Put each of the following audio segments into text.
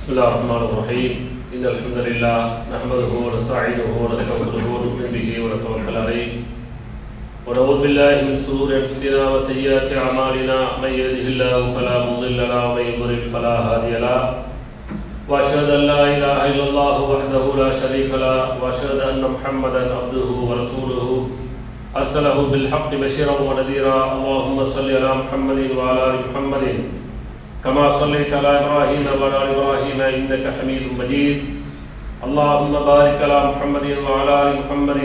بسم الله الرحمن الرحيم إن الحمد لله نحمده ونستعينه ونستغفره ونؤمن به ونتوكل عليه ونعوذ بالله من شرور أنفسنا وسيئات أعمالنا من يهده الله فلا مضل له ومن يضلل فلا هادي له وأشهد أن لا إله إلا الله وحده لا شريك له وأشهد أن محمدا عبده ورسوله أرسله بالحق بشيرا ونذيرا اللهم صل على محمد وعلى آل محمد كما صليت على ابراهيم وعلى ال ابراهيم انك حميد مجيد. اللهم بارك على محمد وعلى ال محمد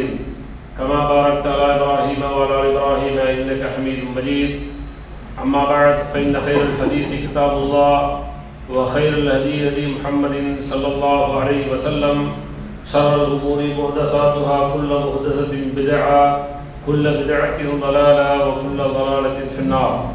كما باركت على ابراهيم وعلى ال ابراهيم انك حميد مجيد. اما بعد فان خير الحديث كتاب الله وخير الهدي هدي محمد صلى الله عليه وسلم. شر الامور محدثاتها، كل محدثه بدعه كل بدعه ضلاله وكل ضلاله في النار.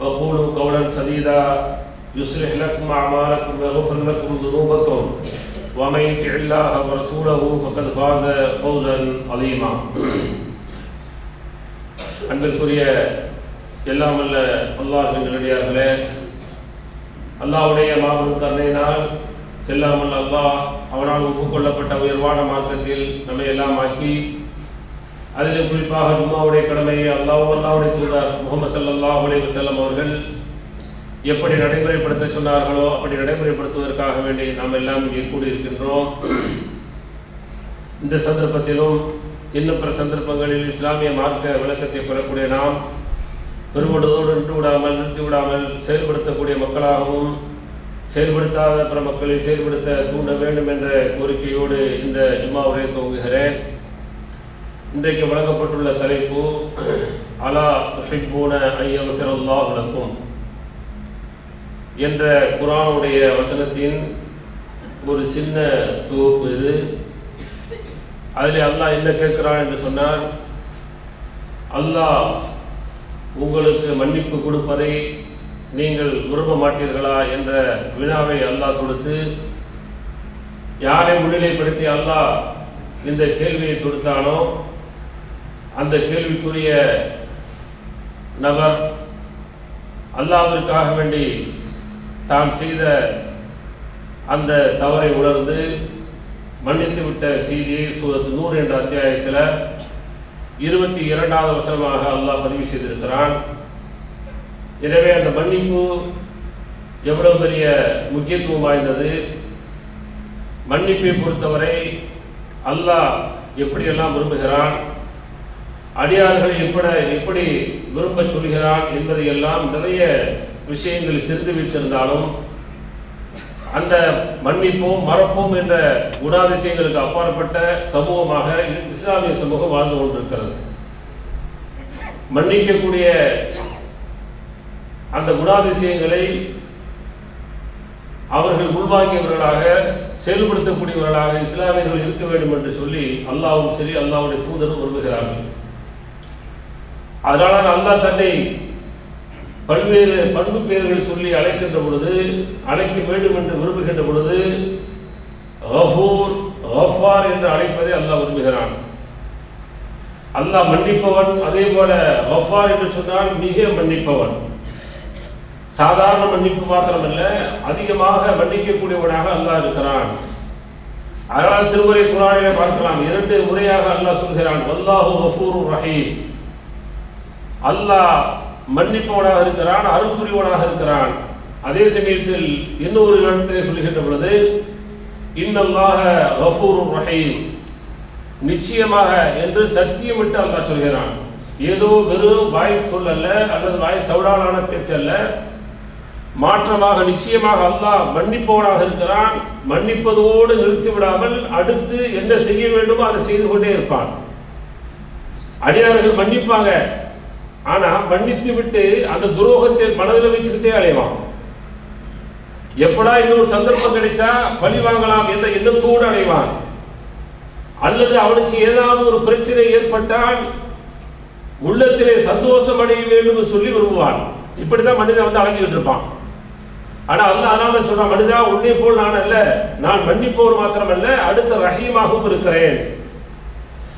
وقولوا قولا سديدا يصلح لكم اعمالكم ويغفر لكم ذنوبكم ومن يطع الله ورسوله فقد فاز فوزا عظيما அன்பிற்குரிய எல்லாம் வல்ல அல்லாஹின் நல்லடியார்களே அல்லாஹ்வுடைய மாபெரும் கருணையினால் எல்லாம் வல்ல அல்லாஹ் அவனால் ஒப்புக்கொள்ளப்பட்ட உயர்வான மார்க்கத்தில் நம்மை எல்லாம் ஆக்கி அதில் குறிப்பாக ஜும்மாவுடைய கடமையை அல்லாஹ் அல்லாவுடைய தூதர் முகமது சல்லாஹ் அலைஹி வசல்லம் அவர்கள் எப்படி நடைமுறைப்படுத்த சொன்னார்களோ அப்படி நடைமுறைப்படுத்துவதற்காக வேண்டி நாம் எல்லாம் இங்கே கூடியிருக்கின்றோம். இந்த சந்தர்ப்பத்திலும் இன்னும் பிற சந்தர்ப்பங்களில் இஸ்லாமிய மார்க்க விளக்கத்தை பெறக்கூடிய நாம் பெருமடுவதோடு நின்று விடாமல் நிறுத்தி விடாமல் செயல்படுத்தக்கூடிய மக்களாகவும் செயல்படுத்தாத பிற மக்களை செயல்படுத்த தூண்ட வேண்டும் என்ற கோரிக்கையோடு இந்த ஜும்மாவுரை துவங்குகிறேன். இன்றைக்கு வழங்கப்பட்டுள்ள தலைப்பு அலா துஹிப்பூன ஐயஃபிரல்லாஹ் லக்கும் என்ற குரானுடைய வசனத்தின் ஒரு சின்ன தொகுப்பு இது. அதில் அல்லாஹ் என்ன கேட்கிறான் என்று சொன்னார் அல்லாஹ் உங்களுக்கு மன்னிப்பு கொடுப்பதை நீங்கள் விரும்ப மாட்டீர்களா? என்ற வினாவை அல்லாஹ் கொடுத்து யாரை முன்னிலைப்படுத்தி அல்லாஹ் இந்த கேள்வியை கொடுத்தானோ அந்த கேள்விக்குரிய நபர் அல்லாவிற்காக வேண்டி தான் செய்த அந்த தவறை உணர்ந்து மன்னித்து விட்ட செய்தியை சூரத்து நூறு என்ற அத்தியாயத்தில் இருபத்தி இரண்டாவது வருஷமாக அல்லாஹ் பதிவு செய்திருக்கிறான். எனவே அந்த மன்னிப்பு எவ்வளவு பெரிய முக்கியத்துவம் வாய்ந்தது? மன்னிப்பை பொறுத்தவரை அல்லாஹ் எப்படியெல்லாம் விரும்புகிறான்? அடியார்களை எப்பட எப்படி விரும்ப சொல்கிறான் என்பதை எல்லாம் நிறைய விஷயங்கள் தெரிந்து வைத்திருந்தாலும் அந்த மன்னிப்போம் மறப்போம் என்ற குணாதிசயங்களுக்கு அப்பாற்பட்ட சமூகமாக இஸ்லாமிய சமூகம் வாழ்ந்து கொண்டிருக்கிறது. மன்னிக்கக்கூடிய அந்த குணாதிசயங்களை அவர்கள் உள்வாங்கியவர்களாக செயல்படுத்தக்கூடியவர்களாக இஸ்லாமியர்கள் இருக்க வேண்டும் என்று சொல்லி அல்லாவும் சரி அல்லாவுடைய தூதரும் விரும்புகிறார்கள். அதனால அல்லாஹ் தன்னை பல்வேறு பண்பு பெயர்கள் சொல்லி அழைக்கின்ற பொழுது அழைக்க வேண்டும் என்று விரும்புகின்ற பொழுது என்று அழைப்பதை அல்லாஹ் விரும்புகிறான். அல்லாஹ் மன்னிப்பவன் அதே போல ஹஃபார் என்று சொன்னால் மிக மன்னிப்பவன். சாதாரண மன்னிப்பு மாத்திரமல்ல அதிகமாக மன்னிக்கக்கூடியவனாக அல்லாஹ் இருக்கிறான். அதனால் திருமுறை குரானிலே பார்க்கலாம் இரண்டு முறையாக அல்லாஹ் சொல்கிறான் வல்லாஹு கஃபூர் ரஹீம். அல்லாஹ் மன்னிப்பவனாக இருக்கிறான் அருள்புரிவனாக இருக்கிறான். அதே சமயத்தில் இன்னொரு இடத்திலே சொல்லுகின்ற பொழுது இன்னல்லாக கஃபூர் ரஹீம். நிச்சயமாக என்று சத்தியமிட்டு அல்லாஹ் சொல்கிறான். ஏதோ வெறும் வாய் சொல்லல்ல அல்லது வாய் சவுடாலான பேச்சல்ல மாற்றமாக நிச்சயமாக அல்லாஹ் மன்னிப்பவனாக இருக்கிறான். மன்னிப்பதோடு நிறுத்தி விடாமல் அடுத்து என்ன செய்ய வேண்டுமோ அதை செய்து கொண்டே இருப்பான். அடியார்கள் மன்னிப்பாங்க. ஆனா மன்னித்து விட்டு அந்த துரோகத்தை மனதில் வச்சுக்கிட்டே அலைவான். எப்படா இன்னொரு சந்தர்ப்பம் கிடைச்சா பழி வாங்கலாம் என்ற எண்ணத்தோடு அடைவான் அல்லது அவனுக்கு ஏதாவது ஒரு பிரச்சனை ஏற்பட்டால் உள்ளத்திலே சந்தோஷம் அடைய வேண்டும் சொல்லி விரும்புவான். இப்படிதான் மனிதன் வந்து அலைஞ்சிக்கிட்டு இருப்பான். ஆனா அல்ல அதனால சொல்றான் மனிதா உன்னை போல் நான் அல்ல. நான் மன்னிப்போர் மாத்திரமல்ல அடுத்த ரஹீமாகவும் இருக்கிறேன்.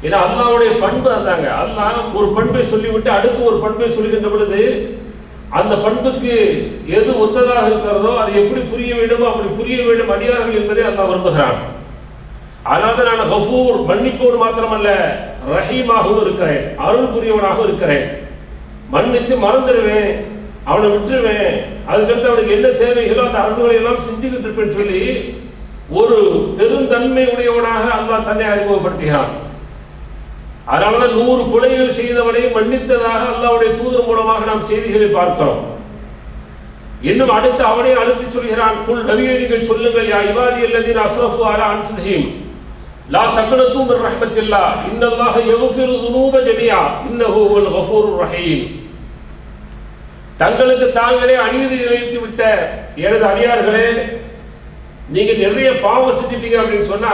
ஏன்னா அல்லாவுடைய பண்பு அதாங்க. அல்லா ஒரு பண்பை சொல்லிவிட்டு அடுத்து ஒரு பண்பை சொல்லுகின்ற பொழுது அந்த பண்புக்கு எது ஒத்ததாக இருக்கிறதோ அது எப்படி புரிய வேண்டுமோ அப்படி புரிய வேண்டும் அடியார்கள் என்பதை அல்லாஹ் விரும்புகிறான். அதனால நான் கஃபூர் மன்னிப்போர் மாத்திரமல்ல ரஹீமாகவும் இருக்கிறேன் அருள் புரியவனாகவும் இருக்கிறேன். மன்னிச்சு மறந்துடுவேன் அவனை விட்டுருவேன். அதுக்கடுத்து அவனுக்கு என்ன தேவைகளோ அந்த அருள்களை எல்லாம் செஞ்சுக்கிட்டு இருப்பேன்னு சொல்லி ஒரு பெருந்தன்மை உடையவனாக அல்லாஹ் தன்னை அறிமுகப்படுத்துகிறான். அதனாலதான் நூறு கொலைகள் செய்தவனை மன்னித்ததாக அல்லாவுடைய தூதர் மூலமாக நாம் செய்திகளை பார்க்கிறோம். இன்னும் அடுத்து அவனே அழுத்தி சொல்கிறான் குல் நபியை நீங்கள் சொல்லுங்கள் யா இவாதி அல்லது அஸ்ரஃபு அலா அன்ஃபுஸிஹிம் லா தக்னது மின் ரஹ்மத்தில்லா இன்னல்லாஹ யக்ஃபிரு துனூப ஜமீஆ இன்னஹு ஹுவல் கஃபூருர் ரஹீம். தங்களுக்கு தாங்களே அநீதி இழைத்து விட்ட எனது அடியார்களே நீங்க நிறைய பாவம் செஞ்சிட்டீங்க அப்படின்னு சொன்னா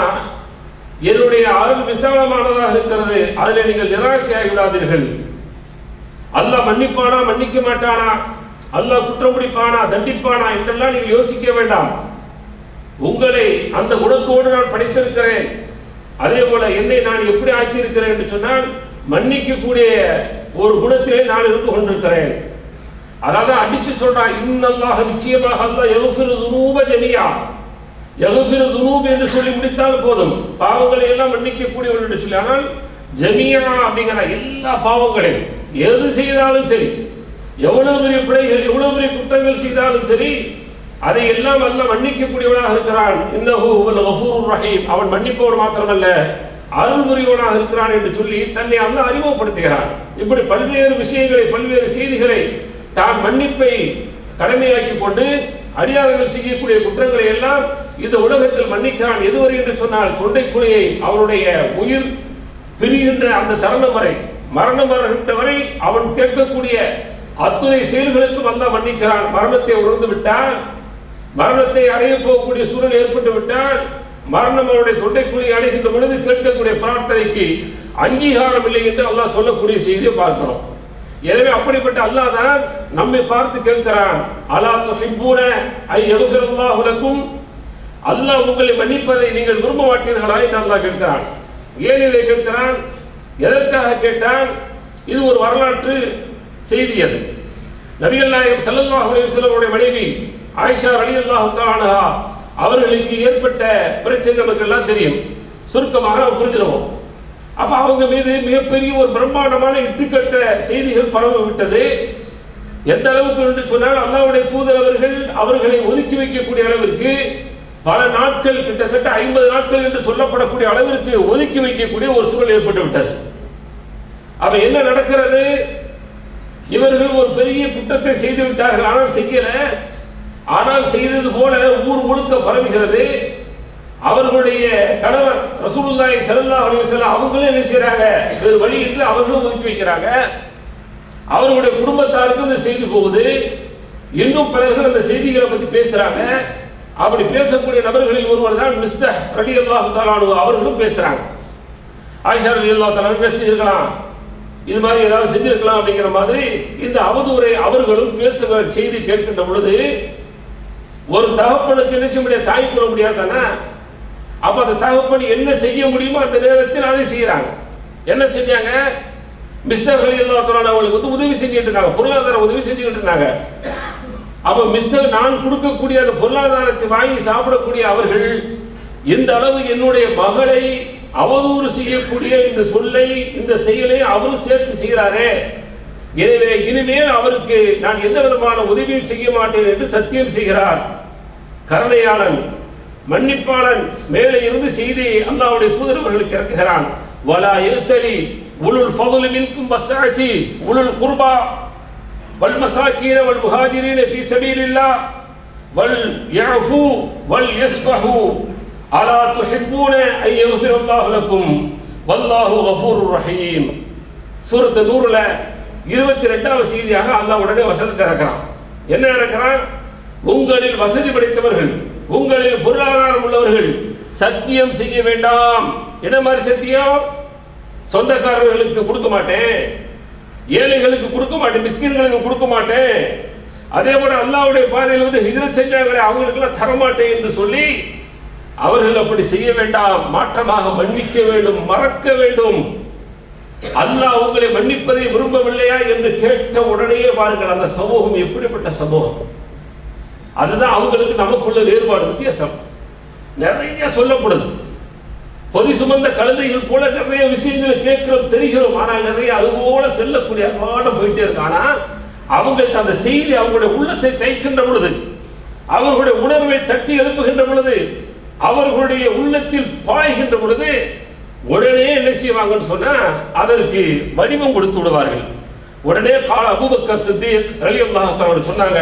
என்னுடைய அருள் விசாலமானதாக இருக்கிறது அதில் நீங்கள் நிராசையாகி விடாதீர்கள் அல்லாஹ் மன்னிப்பானா மன்னிக்க மாட்டானா? அல்ல குற்றம் பிடிப்பானா தண்டிப்பானா என்றெல்லாம் நீங்கள் யோசிக்க வேண்டாம். உங்களை அந்த குணத்தோடு நான் படைத்திருக்கிறேன். அதே போல என்னை நான் எப்படி ஆக்கியிருக்கிறேன் என்று சொன்னால் மன்னிக்கக்கூடிய ஒரு குணத்திலே நான் இருந்து கொண்டிருக்கிறேன். அதாவது அடிச்சு சொல்றான் இன்னல்லாக நிச்சயமாக அல்ல எவ்வளவு ذுனூப ஜெனியா யக்ஃபிரு துனூப் என்று சொல்லி முடித்தால் போதும். பாவங்களை எல்லாம் மன்னிக்கக்கூடியவன் என்று சொல்லி. ஆனால் ஜமியா அப்படிங்கிற எல்லா பாவங்களையும் எது செய்தாலும் சரி எவ்வளவு பெரிய பிழைகள் எவ்வளவு பெரிய குற்றங்கள் செய்தாலும் சரி அதை எல்லாம் அல்ல மன்னிக்கக்கூடியவனாக இருக்கிறான். இன்னஹு ஹுவல் கஃபூருர் ரஹீம். அவன் மன்னிப்பவன் மாத்திரமல்ல அருள் புரிவனாக இருக்கிறான் என்று சொல்லி தன்னை அல்ல அறிமுகப்படுத்துகிறான். இப்படி பல்வேறு விஷயங்களை பல்வேறு செய்திகளை தான் மன்னிப்பை கடமையாக்கி கொண்டு அறியாதவர்கள் செய்யக்கூடிய குற்றங்களை எல்லாம் இந்த உலகத்தில் மன்னிக்கிறான் எதுவரை என்று சொன்னால் தொண்டைக்குழியை அவனுடைய உயிர் பிரிகின்ற அந்த தருணம் வரை மரணம் வருகின்ற வரை அவன் கேட்கக்கூடிய அத்துணை செயல்களுக்கும் அல்ல மன்னிக்கிறான். மரணத்தை உணர்ந்து விட்டால் மரணத்தை அடைய போகக்கூடிய சூழல் ஏற்பட்டு விட்டால் மரணம் அவருடைய தொண்டைக்குழியை அடைகின்ற பொழுது கேட்கக்கூடிய பிரார்த்தனைக்கு அங்கீகாரம் இல்லை என்று அல்லாஹ் சொல்லக்கூடிய செய்தியை பார்க்கிறோம். எனவே அப்படிப்பட்ட அல்லாஹ் தான் நம்மை பார்த்து கேட்கிறான். அலா துஹிப்பூன ஐ யக்ஃபிருல்லாஹு லக்கும் அல்லாஹ் உங்களை மன்னிப்பதை நீங்கள் விரும்ப மாட்டீர்களா என்று அல்லாஹ் கேட்கிறான். ஏன் இதை கேட்கிறான்? எதற்காக கேட்டால் இது ஒரு வரலாற்று செய்தி அது. நபிகள் நாயகம் ஸல்லல்லாஹு அலைஹி மனைவி ஆயிஷா ரலியல்லாஹு தஆலா அவர்களுக்கு ஏற்பட்ட பிரச்சனை நமக்கு எல்லாம் தெரியும். சுருக்கமாக நாம் புரிஞ்சிருவோம். அப்ப அவங்க மீது மிகப்பெரிய ஒரு பிரம்மாண்டமான இட்டுக்கட்ட செய்திகள் பரவ விட்டது. எந்த அளவுக்கு என்று சொன்னால் அல்லாவுடைய தூதர் அவர்கள் அவர்களை ஒதுக்கி வைக்கக்கூடிய அளவிற்கு பல நாட்கள் கிட்டத்தட்ட ஐம்பது நாட்கள் என்று சொல்லப்படக்கூடிய அளவிற்கு ஒதுக்கி வைக்கக்கூடிய ஒரு சூழல் ஏற்பட்டு விட்டது. அப்ப என்ன நடக்கிறது? இவர்கள் ஒரு பெரிய குற்றத்தை செய்து விட்டார்கள். ஆனால் செய்யல. ஆனால் செய்தது போல ஊர் முழுக்க பரவுகிறது. அவர்களுடைய கணவர் ரசூலுல்லாய் ஸல்லல்லாஹு அலைஹி அவங்களும் என்ன செய்யறாங்க வேறு வழி இல்லை. அவர்களும் ஒதுக்கி வைக்கிறாங்க. அவர்களுடைய குடும்பத்தாருக்கும் இந்த செய்தி போகுது. இன்னும் பலர்கள் அந்த செய்திகளை பற்றி பேசுறாங்க. அப்படி பேசக்கூடிய நபர்களில் ஒருவர் தான் மிஸ்டர் ரலி அல்லாஹு தாலானு அவர்களும் பேசுறாங்க. ஆயிஷா ரலி அல்லா தாலா பேசியிருக்கலாம். இது மாதிரி ஏதாவது செஞ்சிருக்கலாம் அப்படிங்கிற மாதிரி இந்த அவதூரை அவர்களும் பேசுகிற செய்தி கேட்கின்ற பொழுது ஒரு தகப்பனுக்கு என்ன செய்ய முடியாது தாய் கொள்ள முடியாது தானே? அப்ப அந்த தகப்பன் என்ன செய்ய முடியுமோ அந்த நேரத்தில் அதை செய்யறாங்க என்ன செஞ்சாங்க? மிஸ்டர் ரலி அல்லா தாலா அவங்களுக்கு வந்து உதவி செஞ்சுட்டு இருக்காங்க பொருளாதார உதவி செஞ்சுக்கிட்டு இருந்தாங்க அப்ப மிஸ்டர் நான் கொடுக்கக்கூடிய அந்த பொருளாதாரத்தை வாங்கி சாப்பிடக்கூடிய அவர்கள் இந்த அளவு என்னுடைய மகளை அவதூறு செய்யக்கூடிய இந்த சொல்லை இந்த செயலை அவரும் சேர்த்து செய்கிறாரே. எனவே இனிமேல் அவருக்கு நான் எந்த விதமான உதவியும் செய்ய மாட்டேன் என்று சத்தியம் செய்கிறார். கருணையாளன் மன்னிப்பாளன் மேலே இருந்து செய்தி அல்லாவுடைய தூதரவர்களுக்கு இறக்குகிறான் வலா எழுத்தலி உளுள் ஃபதுல் மின்கும் பஸ் ஆட்சி உளுள் குர்பா والمساكين والمهاجرين في سبيل الله وليعفوا وليصفحوا ألا تحبون أن يغفر الله لكم والله غفور رحيم சூரத்து நூறுல இருபத்தி ரெண்டாவது செய்தியாக அல்லாஹ் உடனே வசனத்தை இறக்குறான் என்ன இறக்குறான் உங்களில் வசதி படைத்தவர்கள் உங்களில் பொருளாதாரம் உள்ளவர்கள் சத்தியம் செய்ய வேண்டாம் என்ன மாதிரி சத்தியம் சொந்தக்காரர்களுக்கு கொடுக்க மாட்டேன் ஏழைகளுக்கு கொடுக்க மாட்டேன் மிஸ்கின்களுக்கு கொடுக்க மாட்டேன். அதே போல அல்லாவுடைய பாதையில் வந்து ஹிஜ்ரத் செஞ்சாங்களே அவங்களுக்கெல்லாம் தரமாட்டேன் என்று சொல்லி அவர்கள் அப்படி செய்ய வேண்டாம் மாற்றமாக மன்னிக்க வேண்டும் மறக்க வேண்டும். அல்லாஹ் உங்களை மன்னிப்பதை விரும்பவில்லையா என்று கேட்ட உடனேயே பாருங்கள் அந்த சமூகம் எப்படிப்பட்ட சமூகம்? அதுதான் அவங்களுக்கு நமக்குள்ள வேறுபாடு வித்தியாசம். நிறைய சொல்லப்படுது. பொதி சுமந்த கழுதைகள் போல நிறைய விஷயங்களை கேட்கிறோம் தெரிகிறோம். ஆனால் நிறைய அது போல செல்லக்கூடிய பாடம் போயிட்டே இருக்கு. ஆனா அவங்களுக்கு அந்த செய்தி அவங்களுடைய உள்ளத்தை தைக்கின்ற பொழுது அவர்களுடைய உணர்வை தட்டி எழுப்புகின்ற பொழுது அவர்களுடைய உள்ளத்தில் பாய்கின்ற பொழுது உடனே என்ன செய்வாங்கன்னு சொன்னா அதற்கு வடிவம் கொடுத்து விடுவார்கள். உடனே கால அபூபக்கர் சித்தி ரலியல்லாஹு தஆலா சொன்னாங்க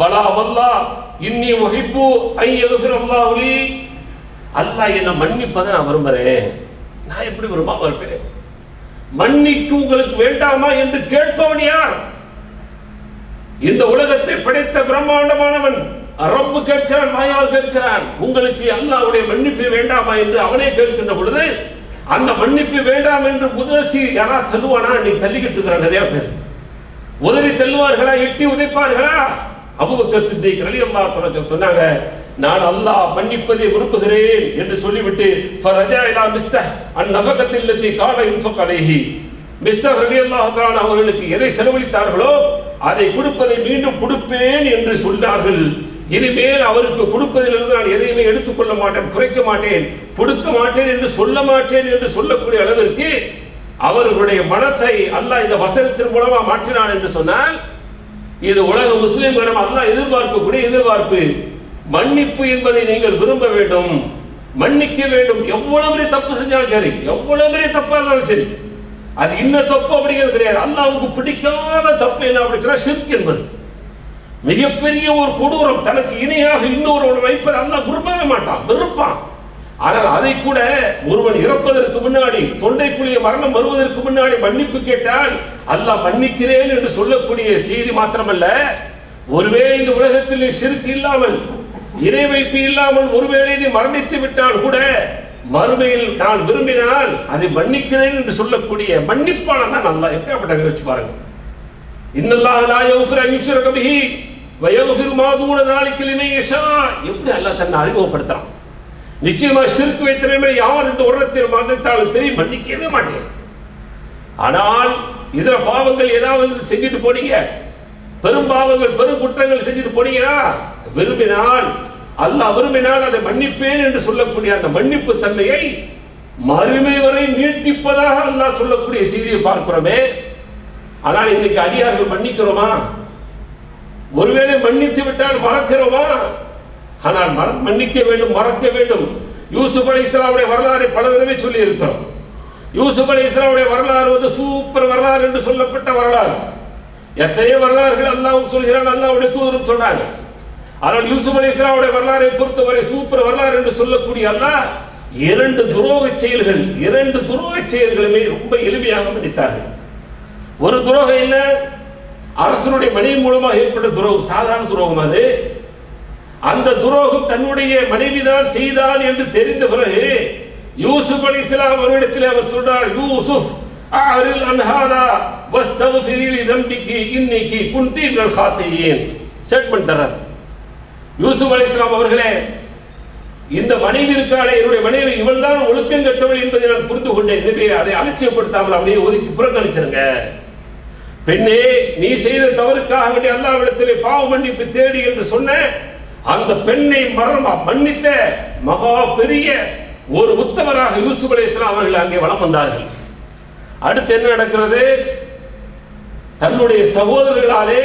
பலா வல்லா இன்னி உஹிப்பு ஐ யக்ஃபிர் அல்லாஹ் என்ன மன்னிப்பதை நான் விரும்புறேன். நான் எப்படி விரும்பாம இருப்பேன் மன்னிக்கு உங்களுக்கு வேண்டாமா என்று கேட்பவன் யார்? இந்த உலகத்தை படைத்த பிரம்மாண்டமானவன் ரப்பு கேட்கிறான் வாயால் கேட்கிறான். உங்களுக்கு அல்லாவுடைய மன்னிப்பு வேண்டாமா என்று அவனே கேட்கின்ற பொழுது அந்த மன்னிப்பு வேண்டாம் என்று முதசி யாரா தள்ளுவானா? நீ தள்ளிக்கிட்டு இருக்கிற நிறைய பேர். உதவி தள்ளுவார்களா? எட்டி உதைப்பார்களா? அபுபக்கர் சித்திக் ரலியல்லாஹு தஆலா சொன்னாங்க நான் அல்லாஹ் மன்னிப்பதை விரும்புகிறேன் என்று சொல்லிவிட்டு ஃபரஜா இலா மிஸ்தஹ் அன் கால லத்தி கான யுன்ஃபக் அலைஹி. மிஸ்டர் ரலியல்லாஹு தஆலா அவர்களுக்கு எதை செலவழித்தார்களோ அதை கொடுப்பதை மீண்டும் கொடுப்பேன் என்று சொன்னார்கள். இனிமேல் அவருக்கு கொடுப்பதிலிருந்து நான் எதையுமே எடுத்துக்கொள்ள மாட்டேன் குறைக்க மாட்டேன் கொடுக்க மாட்டேன் என்று சொல்ல மாட்டேன் என்று சொல்லக்கூடிய அளவிற்கு அவர்களுடைய மனத்தை அல்லாஹ் இந்த வசனத்தின் மூலமா மாற்றினான் என்று சொன்னால் இது உலக முஸ்லிம்களிடம் அல்லாஹ் எதிர்பார்க்கக்கூடிய எதிர்பார்ப்பு. மன்னிப்பு என்பதை நீங்கள் விரும்ப வேண்டும். மன்னிக்க வேண்டும். எவ்வளவு பெரிய தப்பு செஞ்சாலும் சரி எவ்வளவு பெரிய தப்பா இருந்தாலும் சரி. அது இன்ன தப்பு அப்படிங்கிறது கிடையாது. அல்லாவுக்கு பிடிக்காத தப்பு என்ன அப்படின்னா ஷிர்க் என்பது. மிகப்பெரிய ஒரு கொடூரம். தனக்கு இணையாக இன்னொரு வைப்பது அல்லாஹ் விரும்பவே மாட்டான். வெறுப்பான். ஆனால் அதை கூட ஒருவன் இறப்பதற்கு முன்னாடி தொண்டைக்குழிய மரணம் வருவதற்கு முன்னாடி மன்னிப்பு கேட்டால் அல்லாஹ் மன்னிக்கிறேன் என்று சொல்லக்கூடிய செய்தி மாத்திரமல்ல. ஒருவேளை இந்த உலகத்தில் சிறுக்கு இல்லாமல் இறை வைப்பு இல்லாமல் ஒருவேளை நீ மரணித்து விட்டால் கூட மறுமையில் நான் விரும்பினால் அதை மன்னிக்கிறேன் என்று சொல்லக்கூடிய மன்னிப்பான தான் நல்லா எப்படி அப்படி வச்சு பாருங்க இன்னல்லாஹலா யௌஃபிர் ஐயுஷர் கபிஹி வயோஃபிர் மாதூன நாளைக்கிலுமே யஷா. எப்படி அல்லாஹ் தன்னை அறிமுகப்படுத்துறான்? நிச்சயமா சிறுக்கு வைத்தனமே யார் இந்த உலகத்தில் மன்னித்தாலும் சரி மன்னிக்கவே மாட்டேன். ஆனால் இதர பாவங்கள் ஏதாவது செஞ்சுட்டு போனீங்க? பெரும் பாவங்கள் பெரும் குற்றங்கள் செஞ்சுட்டு போனீங்கன்னா விரும்பினால் அல்லாஹ் விரும்பினால் அதை மன்னிப்பேன் என்று சொல்லக்கூடிய அந்த மன்னிப்பு தன்மையை மறுமை வரை நீட்டிப்பதாக அல்லாஹ் சொல்லக்கூடிய செய்தியை பார்க்கிறோமே. ஆனால் இன்னைக்கு அடியார்கள் மன்னிக்கிறோமா? ஒருவேளை மன்னித்து விட்டால் மறக்கிறோமா? ஆனால் மற- மன்னிக்க வேண்டும் மறக்க வேண்டும். யூசுப் அலி இஸ்லாமுடைய வரலாறை பல தடவை சொல்லி இருக்கிறோம் யூசுப் அலி இஸ்லாமுடைய வரலாறு வந்து சூப்பர் வரலாறு என்று சொல்லப்பட்ட வரலாறு. எத்தனையோ வரலாறுகள் அல்லாவும் சொல்கிறான் அல்லாவுடைய தூதரும் சொல்றாங்க. ஆனால் யூசுப் அலி இஸ்லாமுடைய வரலாறை பொறுத்தவரை சூப்பர் வரலாறு என்று சொல்லக்கூடிய அல்லாஹ் இரண்டு துரோக செயல்கள் இரண்டு துரோக செயல்களுமே ரொம்ப எளிமையாக மன்னித்தார்கள் ஒரு துரோகம் என்ன? அரசனுடைய மனைவி மூலமாக ஏற்பட்ட துரோகம் சாதாரண துரோகம் அது. அந்த துரோகம் தன்னுடைய மனைவிதான் செய்தால் என்று தெரிந்த பிறகு யூசுப் அலி இஸ்லாம் அவரிடத்தில் அவர் சொல்றார் யூசுப் அரில் அன்ஹாதா. இன்னிக்கி குந்தி மினல் காத்தியின். ஸ்டேட்மெண்ட் தர்றார். யூசுப் அலி இஸ்லாம் அவர்களே இந்த மனைவி இருக்காளே என்னுடைய மனைவி இவள் தான் ஒழுக்கம் கெட்டவள் என்பதை நான் புரிந்து கொண்டேன். எனவே அதை அலட்சியப்படுத்தாமல் அப்படியே ஒதுக்கி புறக்கணிச்சிருங்க. பெண்ணே நீ செய்த தவறுக்காக வேண்டிய அல்லாவிடத்திலே பாவ மன்னிப்பு தேடி என்று சொன்ன அந்த பெண்ணை மரணமா மன்னித்த மகா பெரிய ஒரு உத்தமராக யூசுப் அலி இஸ்லாம் அவர்கள் அங்கே வளம் வந்தார்கள். அடுத்து என்ன நடக்கிறது? தன்னுடைய சகோதரர்களாலே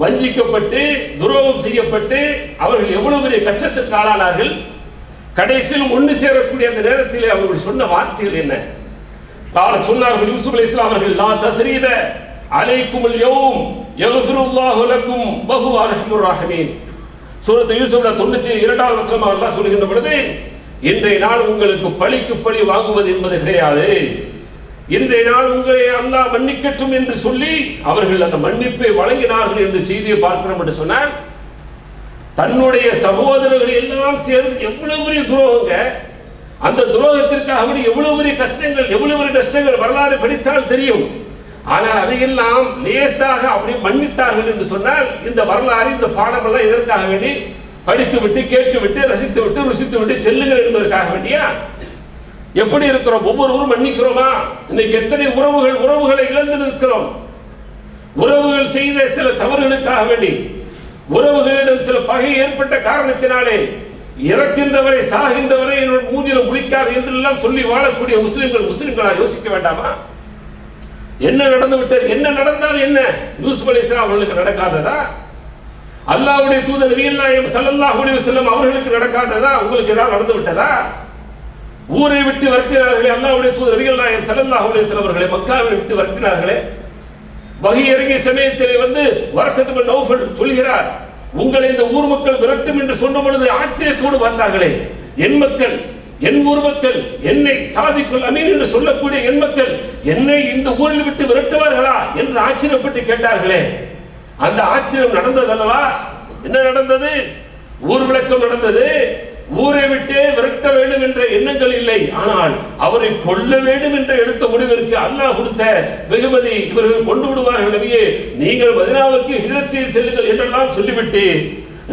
வஞ்சிக்கப்பட்டு துரோகம் செய்யப்பட்டு அவர்கள் எவ்வளவு பெரிய கஷ்டத்திற்கு ஆளானார்கள்? கடைசியில் ஒன்று சேரக்கூடிய அந்த நேரத்தில் அவர்கள் சொன்ன வார்த்தைகள் என்ன? கால சொன்னார்கள் யூசுப் அலைஹிஸ்ஸலாம் அவர்கள் லா தஸ்ரீப அலைக்குமுல் யௌம் யக்ஃபிருல்லாஹு லக்கும் வஹு அர்ஹமுர் ராஹிமீன். சூரத்து யூசுப்ல தொண்ணூத்தி இரண்டாவது வசனம் அல்லாஹ் சொல்கின்ற பொழுது இன்றைய நாள் உங்களுக்கு பழிக்கு பழி வாங்குவது என்பது கிடையாது. இன்றைய நாள் உங்களை அல்லாஹ் மன்னிக்கட்டும் என்று சொல்லி அவர்கள் அந்த மன்னிப்பை வழங்கினார்கள் என்று செய்தியை பார்க்கிறோம் என்று சொன்னால் தன்னுடைய சகோதரர்கள் எல்லாம் சேர்ந்து எவ்வளவு பெரிய துரோகங்க. அந்த துரோகத்திற்காக அப்படி எவ்வளவு பெரிய கஷ்டங்கள் எவ்வளவு பெரிய கஷ்டங்கள் வரலாறு படித்தால் தெரியும். ஆனால் அதையெல்லாம் லேசாக அப்படி மன்னித்தார்கள் என்று சொன்னால் இந்த வரலாறு இந்த பாடமெல்லாம் எதற்காக வேண்டி படித்து விட்டு கேட்டு விட்டு ரசித்து விட்டு ருசித்து விட்டு செல்லுங்கள் என்பதற்காக வேண்டியா? எப்படி இருக்கிறோம்? ஒவ்வொருவரும் மன்னிக்கிறோமா? இன்னைக்கு எத்தனை உறவுகள் உறவுகளை இழந்து நிற்கிறோம்? உறவுகள் செய்த சில தவறுகளுக்காக வேண்டி உறவுகளிடம் சில பகை ஏற்பட்ட காரணத்தினாலே இறக்கின்றவரை சாகின்றவரை என்னோட மூஞ்சில குளிக்காது என்றெல்லாம் சொல்லி வாழக்கூடிய முஸ்லிம்கள் முஸ்லிம்களா யோசிக்க வேண்டாமா? என்ன நடந்து விட்டது? என்ன நடந்தால் என்ன? யூசுப் அலைஹிஸ்ஸலாம் அவர்களுக்கு நடக்காததா? அல்லாவுடைய தூதர் வீல் நாயம் சல்லல்லாஹ் அலைஹி அவர்களுக்கு நடக்காததா? உங்களுக்கு ஏதாவது நடந்து விட்டதா? ஊரை விட்டு விரட்டினார்களே அல்லாவுடைய தூதர்கள் நாயர் நாயகம் ஸல்லல்லாஹு அலைஹி அவர்களை மக்காவை விட்டு விரட்டினார்களே. வகை இறங்கிய சமயத்திலே வந்து வரக்கத்து நௌஃபல் சொல்கிறார் உங்களை இந்த ஊர் மக்கள் விரட்டும் என்று சொன்ன பொழுது ஆச்சரியத்தோடு வந்தார்களே என் மக்கள் என் ஊர் மக்கள் என்னை சாதிக்குள் அமீன் என்று சொல்லக்கூடிய என் மக்கள் என்னை இந்த ஊரில் விட்டு விரட்டுவார்களா? என்று ஆச்சரியப்பட்டு கேட்டார்களே. அந்த ஆச்சரியம் நடந்தது அல்லவா? என்ன நடந்தது? ஊர் விளக்கம் நடந்தது. ஊரை விட்டே விரட்ட வேண்டும் என்ற எண்ணங்கள் இல்லை. ஆனால் அவரை கொல்ல வேண்டும் என்ற எடுத்த முடிவிற்கு அல்லாஹ் கொடுத்த வெகுமதி இவர்கள் கொண்டு விடுவார்கள் நபியே. நீங்கள் மதினாவுக்கு ஹிஜரத் செல்லுங்கள் என்றெல்லாம் சொல்லிவிட்டு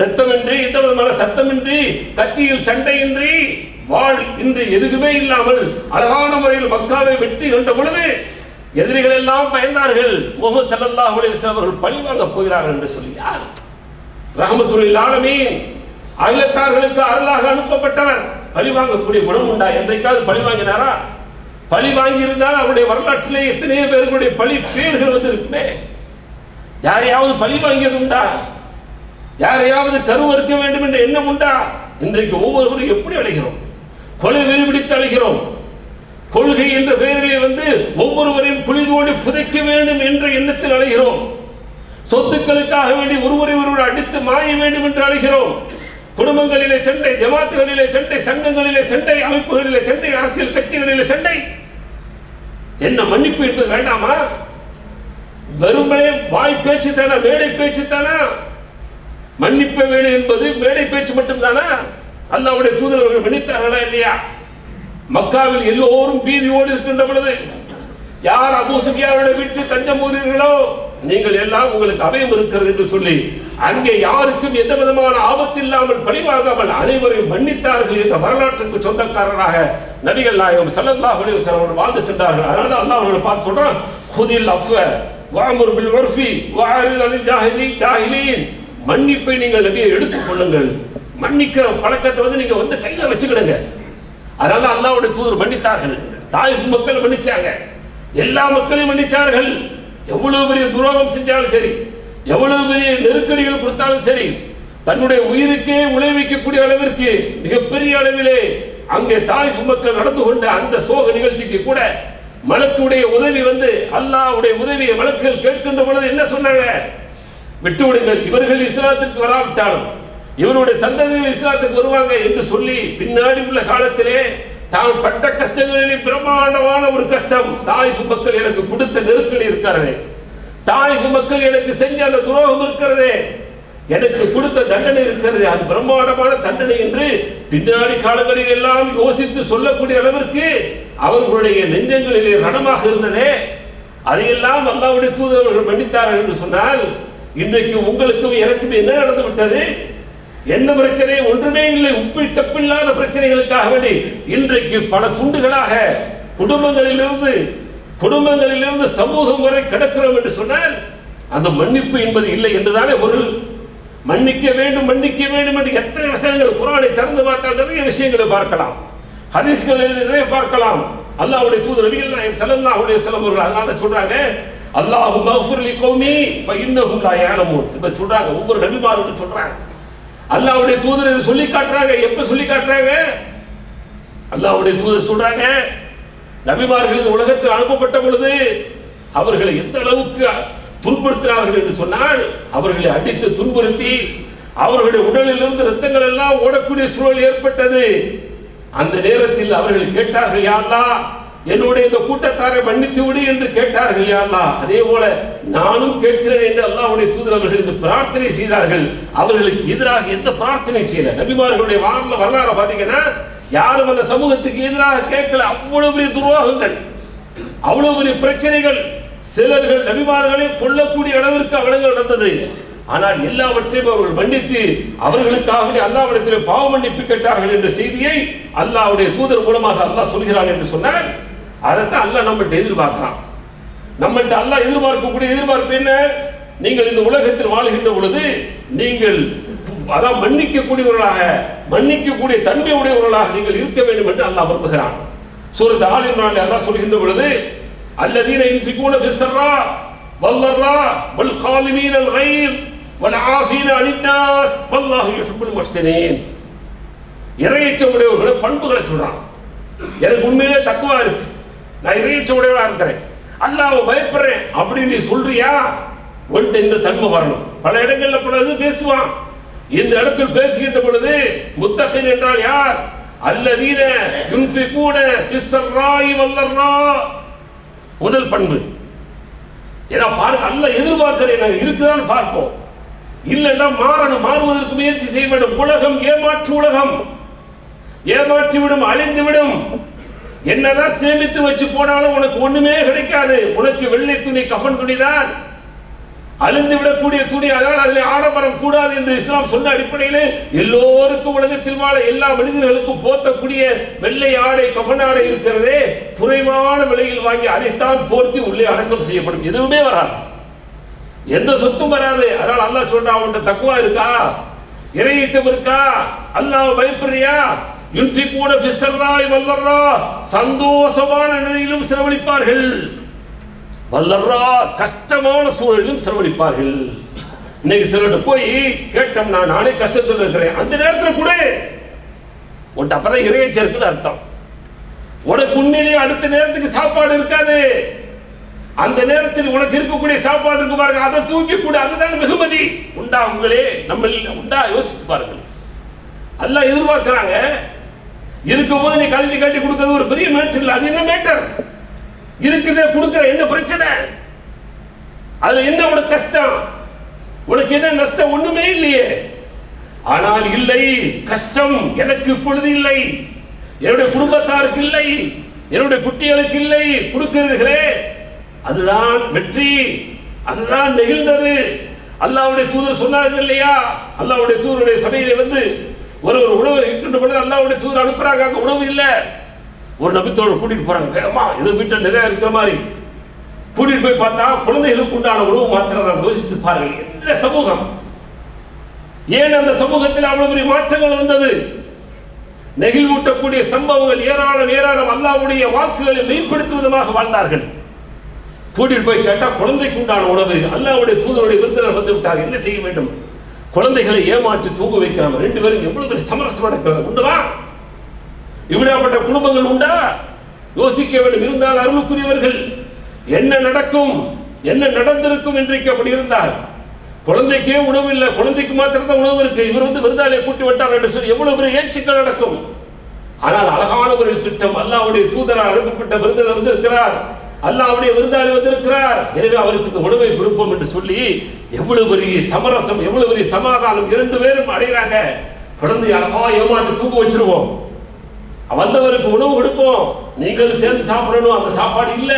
ரத்தமின்றி எந்த விதமான சத்தமின்றி கத்தியில் சண்டையின்றி வாழ் இன்று எதுவுமே இல்லாமல் அழகான முறையில் மக்காவை வெற்றி கொண்ட பொழுது எதிரிகள் எல்லாம் பயந்தார்கள். முகமது ஸல்லல்லாஹு அலைஹி வஸல்லம் அவர்கள் பழி வாங்க போகிறார்கள் என்று சொல்லி. யார்? ரஹமத்துல் ஆலமீன். அகிலத்தார்களுக்கு அருளாக அனுப்பப்பட்டவர். பழி வாங்கக்கூடிய குணம் உண்டா? என்றைக்காவது பழி வாங்கினாரா? பழி வாங்கி இருந்தால் அவருடைய வரலாற்றிலே எத்தனையோ பேர்களுடைய பழி பேர்கள் வந்து இருக்குமே யாரையாவது பழி வாங்கியது உண்டா? யாரையாவது கருவறுக்க வேண்டும் என்ற எண்ணம் உண்டா? இன்றைக்கு ஒவ்வொருவரும் எப்படி அழைக்கிறோம் கொலை வெறிபிடித்து அழைக்கிறோம் கொள்கை என்ற பெயரிலே வந்து ஒவ்வொருவரையும் குளிதோடி புதைக்க வேண்டும் என்ற எண்ணத்தில் அழைகிறோம். சொத்துக்களுக்காக வேண்டி ஒருவரை ஒருவர் அடித்து மாய வேண்டும் என்று அழைகிறோம். குடும்பங்களிலே சண்டை ஜமாத்துகளிலே சண்டை சங்கங்களிலே சண்டை அமைப்புகளிலே சண்டை அரசியல் கட்சிகளிலே சண்டை என்ன மன்னிப்பு என்பது வேண்டாமா? வெறுமனே வாய் பேச்சு தானா மேடை பேச்சு தானா? மன்னிப்ப வேடு என்பது மேடை பேச்சு மட்டும்தானா? அல்லாவுடைய தூதரவர்கள் மன்னித்தார்களா இல்லையா? மக்காவில் எல்லோரும் பீதியோடு இருக்கின்ற பொழுது யார் அபூ சுஃபியானுடைய வீட்டில் தஞ்சம் கூறுகிறீர்களோ நீங்கள் எல்லாம் உங்களுக்கு அபயம் இருக்கிறது என்று சொல்லி அங்கே யாருக்கும் எந்த விதமான ஆபத்து இல்லாமல் பழிவாகாமல் அனைவரையும் மன்னித்தார்கள் என்ற வரலாற்றுக்கு சொந்தக்காரராக நபிகள் நாயகம் சல்லல்லா அலைஹி அவர்கள் வாழ்ந்து சென்றார்கள். அதனால அல்லா அவர்கள் பார்த்து சொல்றான் குதில் அஃப வாமுர் பில் உர்ஃபி வஅரில் அலி ஜாஹிலி ஜாஹிலீன். மன்னிப்பை நீங்கள் நபியை எடுத்துக் கொள்ளுங்கள். மன்னிக்கிற பழக்கத்தை வந்து நீங்க வந்து கையில வச்சுக்கிடுங்க. அதனால அல்லாவுடைய தூதர் மன்னித்தார்கள். தாய் மக்கள் மன்னிச்சாங்க. எல்லா மக்களையும் மன்னிச்சார்கள். எவ்வளவு பெரிய துரோகம் செஞ்சாலும் சரி எவ்வளவு பெரிய நெருக்கடிகள் கொடுத்தாலும் சரி தன்னுடைய உயிருக்கே விளைவிக்கக்கூடிய அளவிற்கு மிகப்பெரிய அளவிலே அங்கே தாய் மக்கள் நடந்து கொண்ட அந்த சோக நிகழ்ச்சிக்கு கூட மலக்குடைய உதவி வந்து அல்லாஹ்வுடைய உதவியை மலக்குகள் கேட்கின்ற பொழுது என்ன சொன்னாங்க? விட்டு விடுங்கள் இவர்கள் இஸ்லாத்துக்கு வராவிட்டாலும் இவருடைய சந்ததிகள் இஸ்லாத்துக்கு வருவாங்க என்று சொல்லி பின்னாடி உள்ள காலத்திலே தான் பட்ட கஷ்டங்களிலே பிரம்மாண்டமான ஒரு கஷ்டம் தாய் மக்கள் எனக்கு கொடுத்த நெருக்கடி இருக்கிறது. தாய் மக்கள் எனக்கு செஞ்ச அந்த துரோகம் இருக்கிறது. எனக்கு கொடுத்த தண்டனை இருக்கிறது. அது பிரம்மாண்டமான தண்டனை என்று பின்னாடி காலங்களில் எல்லாம் யோசித்து சொல்லக்கூடிய அளவிற்கு அவர்களுடைய நெஞ்சங்களிலே ரணமாக இருந்ததே. அதையெல்லாம் அல்லாவுடைய தூதரவர்கள் மன்னித்தார்கள் என்று சொன்னால் இன்றைக்கு உங்களுக்கும் எனக்கும் என்ன நடந்து விட்டது என்ன பிரச்சனை? ஒன்றுமே இல்லை. உப்பு சப்பில்லாத பிரச்சனைகளுக்காக வேண்டி இன்றைக்கு பல துண்டுகளாக குடும்பங்களிலிருந்து குடும்பங்களிலிருந்து சமூகம் வரை கிடக்கிறோம் என்று சொன்னால் அந்த மன்னிப்பு என்பது இல்லை என்றுதானே பொருள்? மன்னிக்க வேண்டும் மன்னிக்க வேண்டும் என்று எத்தனை விஷயங்கள் குரானை திறந்து பார்த்தால் நிறைய விஷயங்களை பார்க்கலாம். ஹதீஸ்களில் நிறைய பார்க்கலாம். அல்லாஹ்வுடைய தூதர் நபிகள் நாயகம் ஸல்லல்லாஹு அலைஹி வஸல்லம் அவர்கள் அதனால சொல்றாங்க அல்லாஹு மஃபுர் லி கௌமி ஃபஇன்னஹும் லா யஅலமூன். இப்ப சொல்றாங்க. ஒவ்வொரு நபிமாரும் சொல்றாங்க. அல்லாவுடைய தூதர் இதை சொல்லி காட்டுறாங்க. எப்ப சொல்லி காட்டுறாங்க? அல்லாவுடைய தூதர் சொல்றாங்க நபிமார்கள் இந்த உலகத்தில் அனுப்பப்பட்ட பொழுது அவர்களை எந்த அளவுக்கு துன்புறுத்தினார்கள் என்று சொன்னால் அவர்களை அடித்து துன்புறுத்தி அவர்களுடைய உடலில் இருந்து ரத்தங்கள் எல்லாம் ஓடக்கூடிய சூழல் ஏற்பட்டது. அந்த நேரத்தில் அவர்கள் கேட்டார்கள் யா என்னுடைய இந்த கூட்டத்தாரை மன்னித்து விடு என்று கேட்டார்கள் யா அல்லாஹ் அதே போல நானும் கேட்கிறேன் என்று அல்லாவுடைய தூதர் அவர்கள் இந்த பிரார்த்தனை செய்தார்கள். அவர்களுக்கு எதிராக எந்த பிரார்த்தனை செய்யல. நபிமார்களுடைய வரலாறு வரலாறு பாத்தீங்கன்னா யாரும் அந்த சமூகத்துக்கு எதிராக கேட்கல. அவ்வளவு பெரிய துரோகங்கள் அவ்வளவு பெரிய பிரச்சனைகள். சிலர்கள் நபிமார்களை கொல்லக்கூடிய அளவிற்கு அவலங்கள் நடந்தது. ஆனால் எல்லாவற்றையும் அவர்கள் மன்னித்து அவர்களுக்காக அல்லாவிடத்தில் பாவ மன்னிப்பு கேட்டார்கள் என்ற செய்தியை அல்லாவுடைய தூதர் மூலமாக அல்லாஹ் சொல்கிறார் என்று சொன்னார். அதைத்தான் அல்ல நம்மள்ட்ட எதிர்பார்க்கிறான். நம்மள்ட்ட அல்ல எதிர்பார்க்கக்கூடிய எதிர்பார்ப்பு என்ன? நீங்கள் இந்த உலகத்தில் வாழ்கின்ற பொழுது நீங்கள் அதான் மன்னிக்கக்கூடியவர்களாக மன்னிக்கக்கூடிய தன்மை உடையவர்களாக நீங்கள் இருக்க வேண்டும் என்று அல்லாஹ் விரும்புகிறான். சூரத் ஆல் இம்ரான் அல்லாஹ் சொல்கின்ற பொழுது அல்லதீன இன்ஃபிகூன ஃபிஸ்ஸர்ரா வல்லர்ரா வல் காலிமீன அல் கைர் வல் ஆஃபீன அனின் வல்லாஹு யுஹிப்புல் முஹ்சினீன். இறையச்சம் உடையவர்களோட பண்புகளை சொல்றான். எனக்கு உண்மையிலே தக்குவா இருக்கு. நான் இறையச்சம் இருக்கிறேன். அல்லாஹ் பயப்படுறேன். அப்படின்னு நீ சொல்றியா? உன்கிட்ட இந்த தன்மை வரணும். பல இடங்கள்ல பல பேசுவான். இந்த இடத்தில் பேசுகின்ற பொழுது முத்தகின் என்றால் யார்? அல்லதீன யுன்ஃபிகூன ஃபிஸ் வல்லர்ரா முதல் பண்பு. ஏன்னா பாருங்க அல்ல எதிர்பார்க்கிறேன். நாங்க இருக்குதான்னு பார்ப்போம். இல்லைன்னா மாறணும் மாறுவதற்கு முயற்சி செய்ய வேண்டும் உலகம் ஏமாற்று உலகம். ஏமாற்றி விடும் அழிந்து விடும் என்னதான் சேமித்து வச்சு போனாலும் உனக்கு ஒண்ணுமே கிடைக்காது. உனக்கு வெள்ளை துணி கஃன் துணிதான் அழிந்து விடக்கூடிய துணி அதனால் அதில் ஆடம்பரம் கூடாது என்று இஸ்லாம் சொன்ன அடிப்படையில் எல்லோருக்கும் உலகத்தில் வாழ எல்லா மனிதர்களுக்கும் போர்த்தக்கூடிய வெள்ளை ஆடை கஃன் ஆடை இருக்கிறதே குறைவான விலையில் வாங்கி அதைத்தான் போர்த்தி உள்ளே அடக்கம் செய்யப்படும். எதுவுமே வராது. எந்த சொத்தும் வராது. அதனால் அல்லாஹ் சொல்றான் அவன்கிட்ட தக்குவா இருக்கா? இறையீச்சம் இருக்கா? அல்லாஹ் பயப்படுறியா? யுன்ஃபிகூன ஃபிஸ்ஸர்ராய் வல்லர்ரா சந்தோஷமான நிலையிலும் செலவழிப்பார்கள். வல்லர்ரா கஷ்டமான சூழலிலும் செலவழிப்பார்கள். இன்னைக்கு சிலர்கிட்ட போய் கேட்டோம்னா நானே கஷ்டத்தில் இருக்கிறேன். அந்த நேரத்தில் கூட உன்ட்ட அப்பதான் இறையச்சம் இருக்குன்னு அர்த்தம். உனக்கு உண்மையிலேயே அடுத்த நேரத்துக்கு சாப்பாடு இருக்காது. அந்த நேரத்தில் உனக்கு இருக்கக்கூடிய சாப்பாடு இருக்கு பாருங்க அதை தூக்கி கூட அதுதான் வெகுமதி. உண்டா உங்களே? நம்ம உண்டா? யோசித்து பாருங்கள். எல்லாம் எதிர்பார்க்கிறாங்க இருக்கும்போது நீ கல்வி கட்டி கொடுக்கறது ஒரு பெரிய மேட்டர் இல்லை. அது என்ன மேட்டர் இருக்குது கொடுக்கிற என்ன பிரச்சனை? அதுல என்ன உனக்கு கஷ்டம்? உனக்கு என்ன நஷ்டம்? ஒண்ணுமே இல்லையே. ஆனால் இல்லை கஷ்டம் எனக்கு இப்பொழுது இல்லை. என்னுடைய குடும்பத்தாருக்கு இல்லை. என்னுடைய குட்டிகளுக்கு இல்லை. கொடுக்கிறீர்களே. அதுதான் வெற்றி. அதுதான் நெகிழ்ந்தது. அல்லாவுடைய தூதர் சொன்னார்கள் இல்லையா? அல்லாவுடைய தூதருடைய சபையிலே வந்து ஒரு ஒரு உணவு இருக்கின்ற பொழுது அல்லாவுடைய தூதர் அனுப்புறாங்க உணவு இல்லை. ஒரு நபித்தோடு கூட்டிட்டு போறாங்க வேகமா இது வீட்டில் நிறைய இருக்கிற மாதிரி. கூட்டிட்டு போய் பார்த்தா குழந்தைகளுக்கு உண்டான உணவு மாத்திரம் நாம் யோசித்து பாருங்கள். என்ன சமூகம்? ஏன் அந்த சமூகத்தில் அவ்வளவு பெரிய மாற்றங்கள் வந்தது? நெகிழ்வூட்டக்கூடிய சம்பவங்கள் ஏராளம் ஏராளம் அல்லாவுடைய வாக்குகளை மேம்படுத்தும் விதமாக வாழ்ந்தார்கள். கூட்டிட்டு போய் கேட்டால் குழந்தைக்கு உண்டான உணவு அல்லாவுடைய தூதருடைய விருந்தினர் வந்து விட்டார் என்ன செய்ய வேண்டும்? குழந்தைகளை ஏமாற்றி தூங்க வைக்காம ரெண்டு பேரும் எவ்வளவு பெரிய சமரசம் நடக்கிறது உண்டுவா இப்படியாப்பட்ட குடும்பங்கள் உண்டா? யோசிக்க வேண்டும். இருந்தால் அருளுக்குரியவர்கள் என்ன நடக்கும் என்ன நடந்திருக்கும் இன்றைக்கு அப்படி இருந்தால்? குழந்தைக்கே உணவு இல்லை. குழந்தைக்கு மாத்திரம் தான் உணவு இருக்கு. இவர் வந்து விருந்தாளியை கூட்டி விட்டார் என்று சொல்லி எவ்வளவு பெரிய ஏச்சுக்கள் நடக்கும்? ஆனால் அழகான ஒரு திட்டம் அல்லாவுடைய தூதரால் அனுப்பப்பட்ட விருந்தினர் வந்து இருக்கிறார். அல்லாவுடைய விருந்தாளி வந்திருக்கிறார். எனவே அவருக்கு இந்த உணவை கொடுப்போம் என்று சொல்லி எவ்வளவு பெரிய சமரசம் எவ்வளவு பெரிய சமாதானம் இரண்டு பேரும் அடைகிறாங்க. தொடர்ந்து அழகா ஏமாட்டு தூங்க வச்சிருவோம். வந்தவருக்கு உணவு கொடுப்போம். நீங்கள் சேர்ந்து சாப்பிடணும். அந்த சாப்பாடு இல்ல.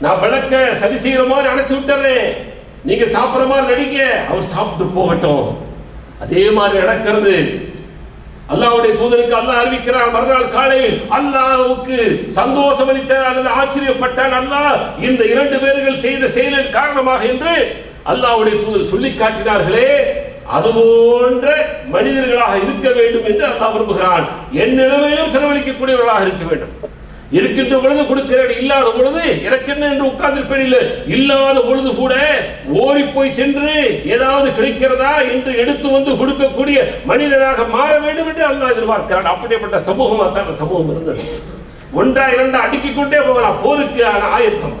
நான் விளக்க சரி செய்யற மாதிரி அணைச்சு விட்டுறேன். நீங்க சாப்பிடுற மாதிரி நடிங்க. அவர் சாப்பிட்டு போகட்டும். அதே மாதிரி நடக்கிறது. அல்லாவுடைய தூதருக்கு அல்லாஹ் அறிவிக்கிறார் மறுநாள் காலையில் அல்லாவுக்கு சந்தோஷம் அளித்த அல்லது ஆச்சரியப்பட்டான் அல்லாஹ் இந்த இரண்டு பேர்கள் செய்த செயலின் காரணமாக என்று அல்லாவுடைய தூதர் சொல்லி காட்டினார்களே. அது போன்ற மனிதர்களாக இருக்க வேண்டும் என்று அல்லாஹ் விரும்புகிறான். என் நிலைமையிலும் செலவழிக்கக்கூடியவர்களாக இருக்க வேண்டும். இருக்கின்ற பொழுது கொடுக்கிறேன் இல்லாத பொழுது எனக்கு என்ன என்று உட்கார்ந்திருப்பேன் இல்லை. இல்லாத பொழுது கூட ஓடி போய் சென்று ஏதாவது கிடைக்கிறதா என்று எடுத்து வந்து கொடுக்கக்கூடிய மனிதனாக மாற வேண்டும் என்று அல்லாஹ் எதிர்பார்க்கிறான். அப்படிப்பட்ட சமூகமாக தான் அந்த சமூகம் இருந்தது. ஒன்றா இரண்டா அடுக்கிக் கொண்டே போகலாம். போருக்கான ஆயத்தம்.